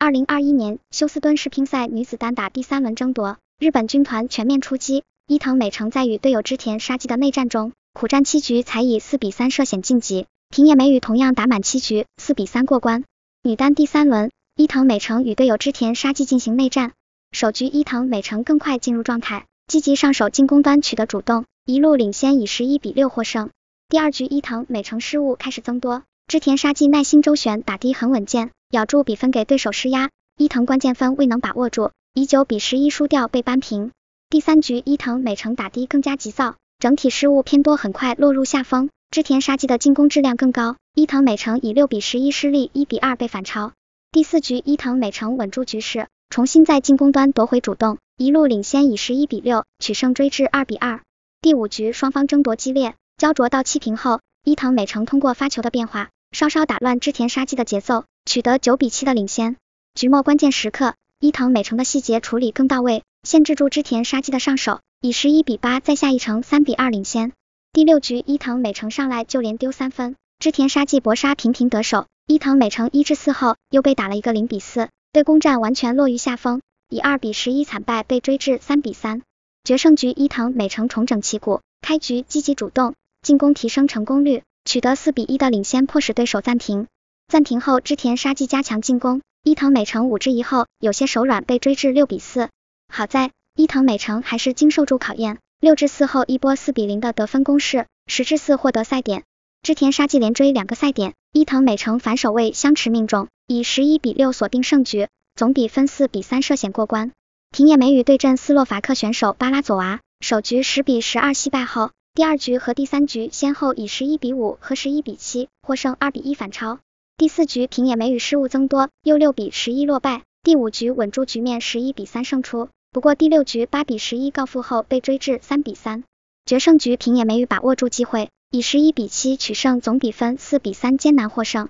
二零二一年休斯敦世乒赛女子单打第三轮争夺，日本军团全面出击，伊藤美诚在与队友织田沙纪的内战中，苦战七局才以四比三涉险晋级。平野美宇同样打满七局，四比三过关。女单第三轮，伊藤美诚与队友织田沙纪进行内战，首局伊藤美诚更快进入状态，积极上手进攻端取得主动，一路领先以十一比六获胜。第二局伊藤美诚失误开始增多，织田沙纪耐心周旋，打的很稳健，咬住比分给对手施压，伊藤关键分未能把握住，以九比十一输掉被扳平。第三局伊藤美诚打的更加急躁，整体失误偏多，很快落入下风。织田沙纪的进攻质量更高，伊藤美诚以六比十一失利，一比二被反超。第四局伊藤美诚稳住局势，重新在进攻端夺回主动，一路领先以十一比六取胜追至二比二。第五局双方争夺激烈，焦灼到七平后，伊藤美诚通过发球的变化，稍稍打乱织田沙纪的节奏，取得九比七的领先。局末关键时刻，伊藤美诚的细节处理更到位，限制住织田沙纪的上手，以十一比八在下一城三比二领先。第六局伊藤美诚上来就连丢三分，织田沙纪搏杀频频得手，伊藤美诚一至四后又被打了一个零比四，对攻战完全落于下风，以二比十一惨败被追至三比三。决胜局伊藤美诚重整旗鼓，开局积极主动，进攻提升成功率，取得四比一的领先，迫使对手暂停。暂停后织田沙纪加强进攻，伊藤美诚五之一后有些手软，被追至六比四。好在伊藤美诚还是经受住考验。六至四后一波四比零的得分攻势，十至四获得赛点。织田沙纪连追两个赛点，伊藤美诚反手位相持命中，以十一比六锁定胜局，总比分四比三涉险过关。平野美宇对阵斯洛伐克选手巴拉佐娃，首局十比十二惜败后，第二局和第三局先后以十一比五和十一比七获胜二比一反超。第四局平野美宇失误增多，又六比十一落败。第五局稳住局面，十一比三胜出。不过第六局八比十一告负后被追至三比三，决胜局平野美宇把握住机会，以十一比七取胜，总比分四比三艰难获胜。